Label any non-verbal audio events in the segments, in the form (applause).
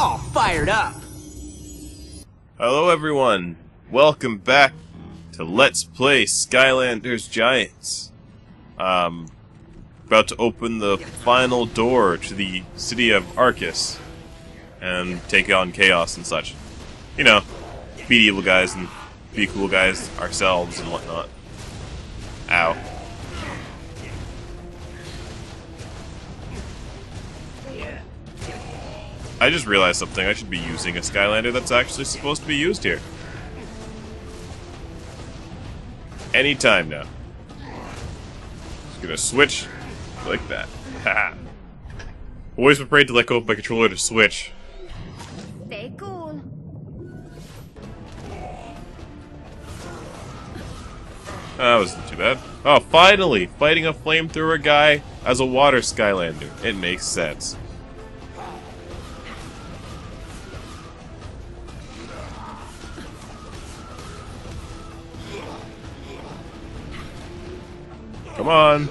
all fired up. Hello everyone, welcome back to Let's Play Skylanders Giants. Um, about to open the final door to the city of Arkus and take on Kaos and such. You know, beat evil guys and be cool guys ourselves and whatnot. Ow. I just realized something. I should be using a Skylander that's actually supposed to be used here. Anytime now. Just gonna switch like that. Haha. Always afraid to let go of my controller to switch. Stay cool. Ah, that wasn't too bad. Oh, finally! Fighting a flamethrower guy as a water Skylander. It makes sense. Come on.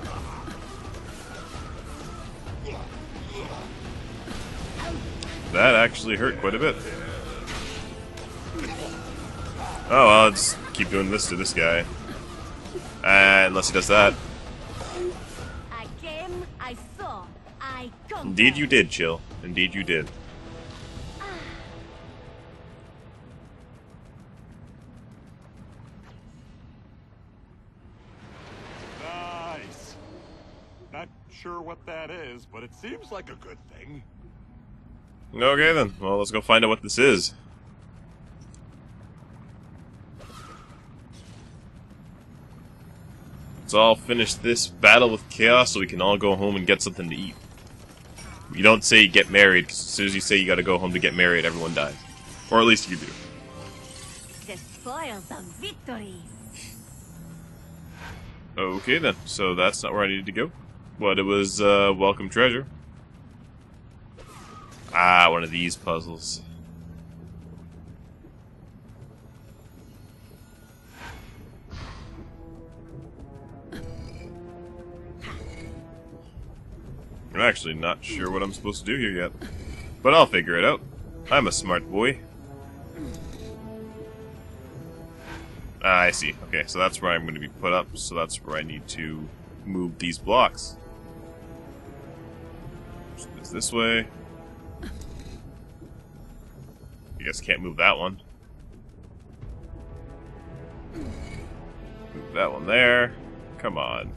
That actually hurt quite a bit. Oh, well, I'll just keep doing this to this guy. Uh, unless he does that. I came, I saw, I. Indeed you did, Chill. Indeed you did. Sure what that is, but it seems like a good thing. Okay then. Well, let's go find out what this is. Let's all finish this battle with Kaos so we can all go home and get something to eat. You don't say get married, 'cause as soon as you say you gotta go home to get married, everyone dies. Or at least you do. The spoils of victory. Okay then, so that's not where I needed to go. But it was, uh, welcome treasure. Ah, one of these puzzles. I'm actually not sure what I'm supposed to do here yet. But I'll figure it out. I'm a smart boy. Ah, I see. Okay, so that's where I'm going to be put up, so that's where I need to move these blocks. It's this way. You guys can't move that one. Move that one there. Come on.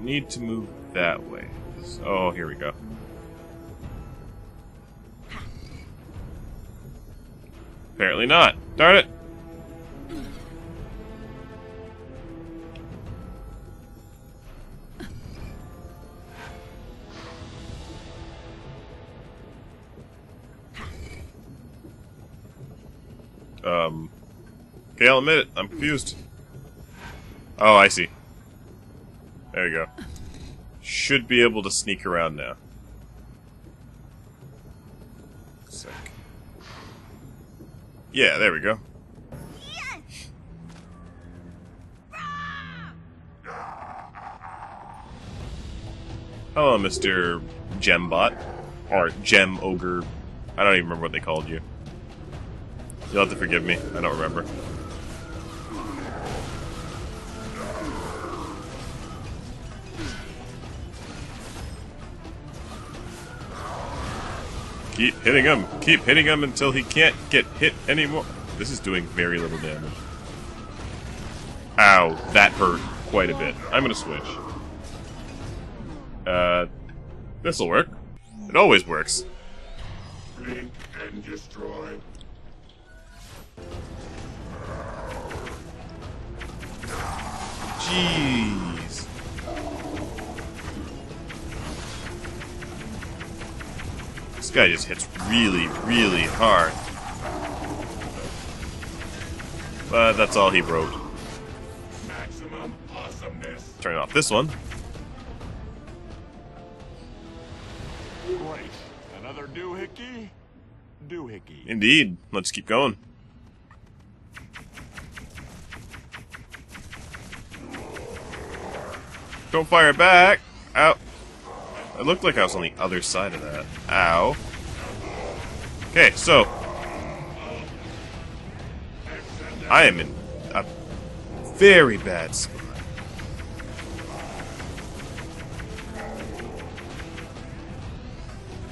Need to move that way. Oh, here we go. Apparently not. Darn it! Um. Okay, I'll admit it. I'm confused. Oh, I see. There we go. Should be able to sneak around now. Sec. Yeah, there we go. Hello, Mr. Gembot. Or Gem Ogre. I don't even remember what they called you. You'll have to forgive me. I don't remember. Keep hitting him. Keep hitting him until he can't get hit anymore. This is doing very little damage. Ow, that hurt quite a bit. I'm gonna switch. Uh, this'll work. It always works. Blink and destroy. Jeez. This guy just hits really, really hard. But that's all he wrote. Maximum awesomeness. Turn off this one. Great. Another doohickey? Doohickey. Indeed. Let's keep going. Don't fire back. Out. It looked like I was on the other side of that. Ow. Okay, so... I am in a very bad spot.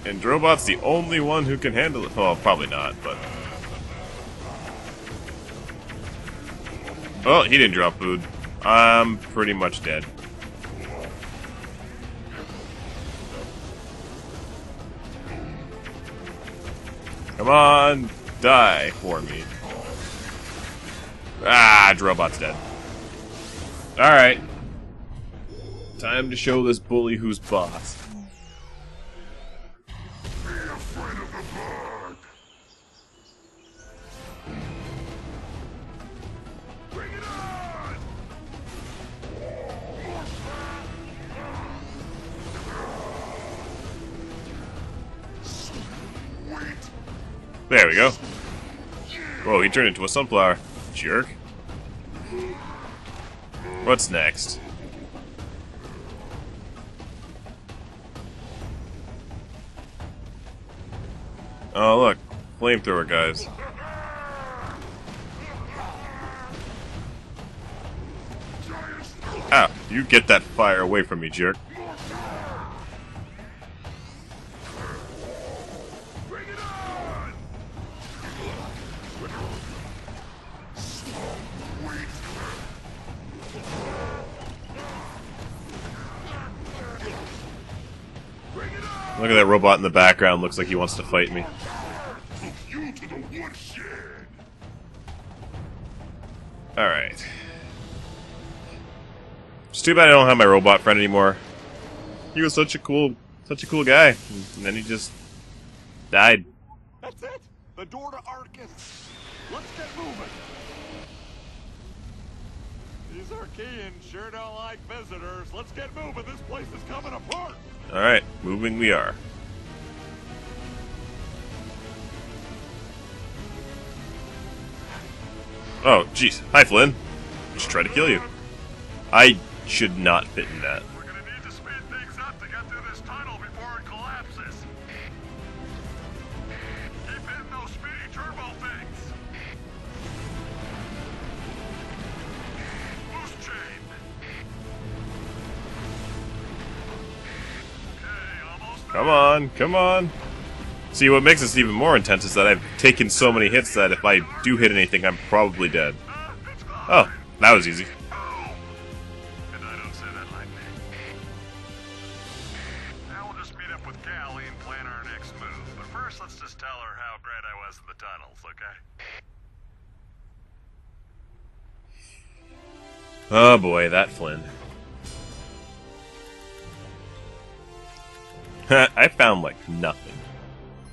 And Drobot's the only one who can handle it. Well, probably not, but... Well, he didn't drop food. I'm pretty much dead. Come on, die for me. Ah, Drobot's dead. Alright. Time to show this bully who's boss. There we go. Whoa, he turned into a sunflower. Jerk. What's next? Oh, look. Flamethrower guys. Ah, you get that fire away from me, jerk. That robot in the background. Looks like he wants to fight me. You to the woodshed. Alright. It's too bad I don't have my robot friend anymore. He was such a cool, such a cool guy. And then he just died. That's it. The door to Arkus. Let's get moving. These Arkeyans sure don't like visitors. Let's get moving. This place is coming apart. Alright, moving we are. Oh, jeez. Hi, Flynn. Just try to kill you. I should not fit in that. We're gonna need to speed things up to get through this tunnel before it collapses. Keep hitting those speedy turbo things. Boost chain. Okay, almost Come on, come on. See, what makes this even more intense is that I've taken so many hits that if I do hit anything, I'm probably dead. Oh, that was easy. And I don't say that lightly. Now we'll just meet up with Cali and plan our next move. But first, let's just tell her how great I was in the tunnels, okay? Oh boy, that Flynn. (laughs) I found like nothing.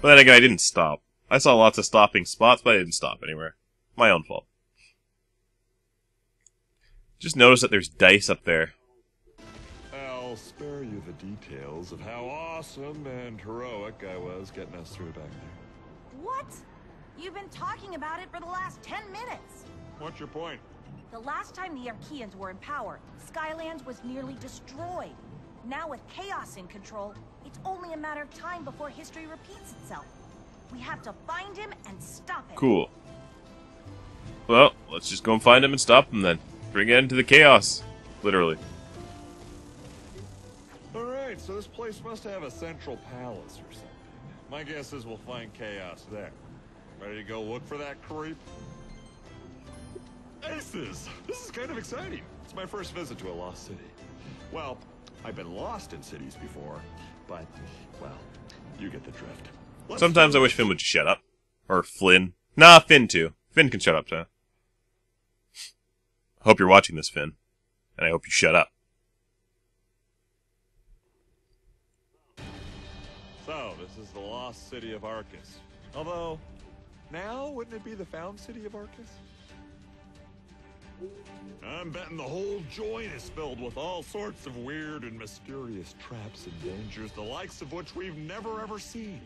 But then again, I didn't stop. I saw lots of stopping spots, but I didn't stop anywhere. My own fault. Just notice that there's dice up there. I'll spare you the details of how awesome and heroic I was getting us through back there. What? You've been talking about it for the last 10 minutes. What's your point? The last time the Arkeyans were in power, Skylands was nearly destroyed. Now with Kaos in control, it's only a matter of time before history repeats itself. We have to find him and stop him. Cool. Well, let's just go and find him and stop him then. Bring it into the chaos. Literally. Alright, so this place must have a central palace or something. My guess is we'll find Kaos there. Ready to go look for that creep? Aces! This is kind of exciting. It's my first visit to a lost city. Well, I've been lost in cities before, but, well, you get the drift. Let's Sometimes I wish Finn would just shut up. Or Flynn. Nah, Finn too. Finn can shut up too. I hope you're watching this, Finn. And I hope you shut up. So, this is the lost city of Arkus. Although, now wouldn't it be the found city of Arkus? I'm betting the whole joint is filled with all sorts of weird and mysterious traps and dangers, the likes of which we've never ever seen.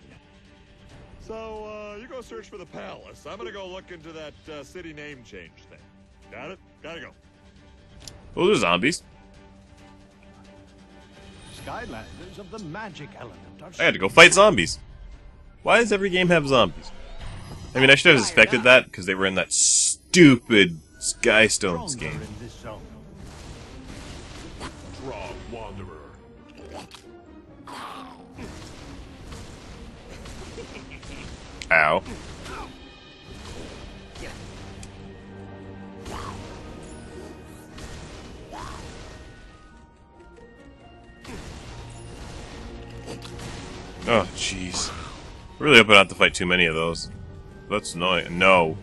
So, uh, you go search for the palace. I'm gonna go look into that uh, city name change thing. Got it? Gotta go. Those are zombies. Skylanders of the magic element are I had to go fight zombies. Why does every game have zombies? I mean, I should have expected that because they were in that stupid Skystones game. in this zone. Drog Wanderer. Ow. Oh, jeez. Really hope I don't have to fight too many of those. That's annoying. No.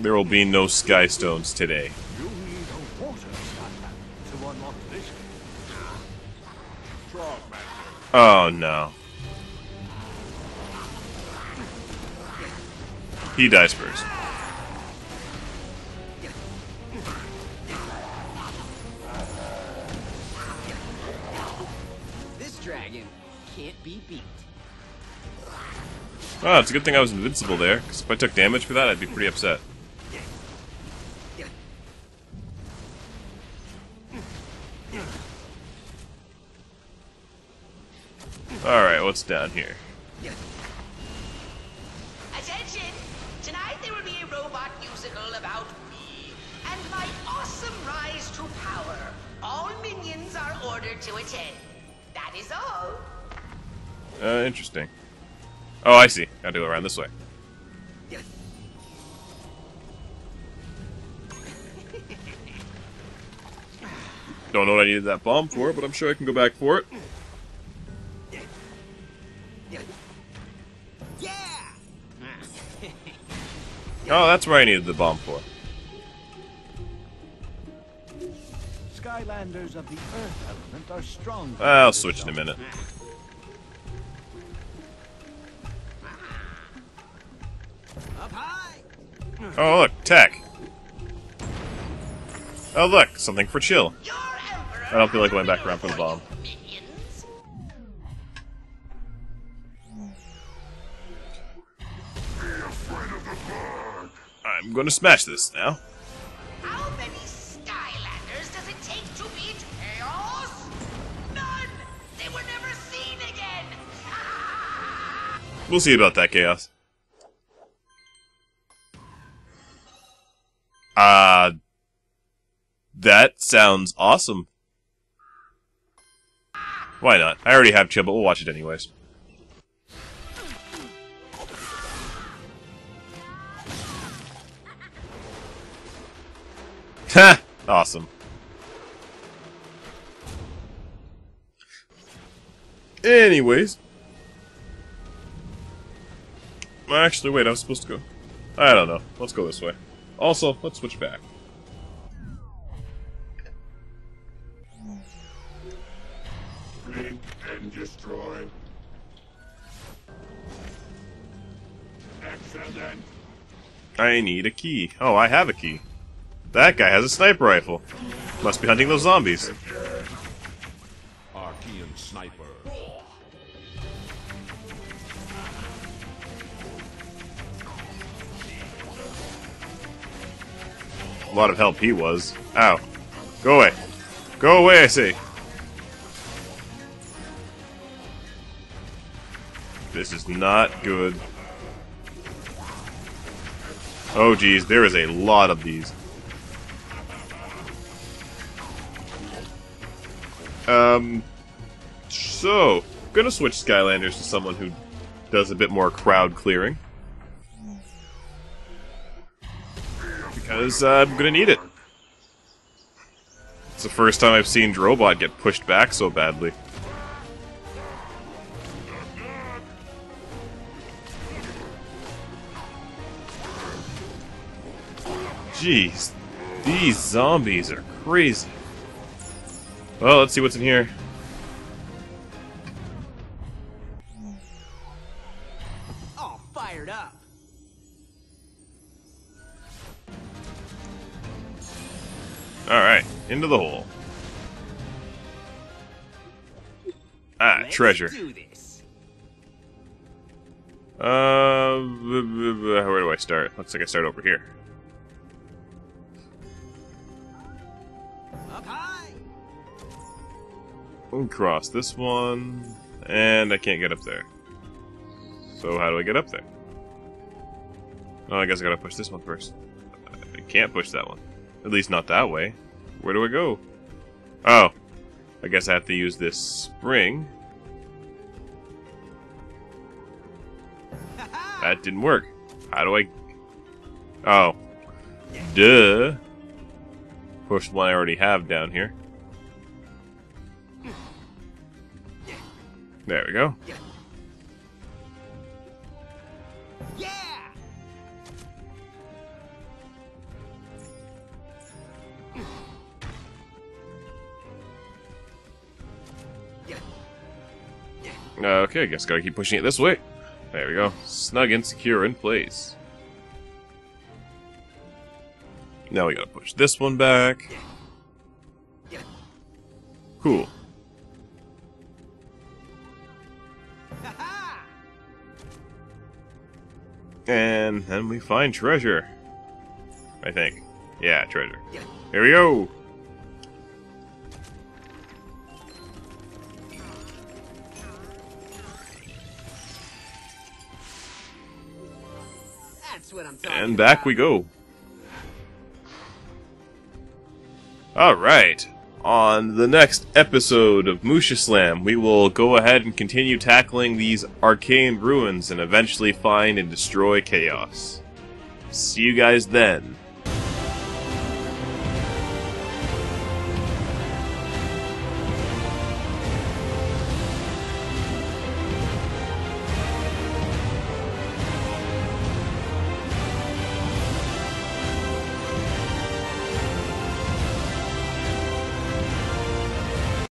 There will be no sky stones today. You need a water Skylander to unlock this Frogman. Oh, no. He dies first. This dragon can't be beat. Oh, it's a good thing I was invincible there, because if I took damage for that, I'd be pretty upset. Alright, what's down here? Attention! Tonight there will be a robot musical about me and my awesome rise to power. All minions are ordered to attend. That is all. Uh, interesting. Oh, I see. Gotta go around this way. (laughs) Don't know what I needed that bomb for, but I'm sure I can go back for it. Oh, that's where I needed the bomb for. Skylanders of the earth element are strong. Uh, I'll switch in a minute. Up high! Oh, look, tech. Oh, look, something for chill. I don't feel like going back around for the bomb. I'm gonna smash this now. How many Skylanders does it take to beat Kaos? None. They were never seen again. We'll see about that, Kaos. Uh, that sounds awesome. Why not? I already have Chill, but we'll watch it anyways. (laughs) Awesome. Anyways. Actually, wait, I was supposed to go. I don't know. Let's go this way. Also, let's switch back. And destroyed. Excellent. I need a key. Oh, I have a key. That guy has a sniper rifle. Must be hunting those zombies. Arkeyan Sniper. A lot of help he was. Ow. Go away. Go away, I say. This is not good. Oh geez, there is a lot of these. Um, so, gonna switch Skylanders to someone who does a bit more crowd clearing. Because uh, I'm gonna need it. It's the first time I've seen Drobot get pushed back so badly. Jeez, these zombies are crazy. Well, let's see what's in here. All fired up. Alright, into the hole. Ah, Let's treasure. do this. Uh, where do I start? Looks like I start over here. Up! Cross this one, and I can't get up there. So how do I get up there? Oh, I guess I gotta push this one first. I can't push that one. At least not that way. Where do I go? Oh. I guess I have to use this spring. That didn't work. How do I... Oh. Duh. Push one I already have down here. There we go. Yeah! Okay, I guess gotta keep pushing it this way. There we go. Snug and secure in place. Now we gotta push this one back. Cool. And then we find treasure. I think. Yeah, treasure. Here we go! That's what I'm talking And back about. we go. Alright. On the next episode of Musha Slam, we will go ahead and continue tackling these arcane ruins and eventually find and destroy Kaos. See you guys then.